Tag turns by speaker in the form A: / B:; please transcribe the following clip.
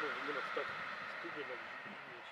A: надо, блин, так стыдно.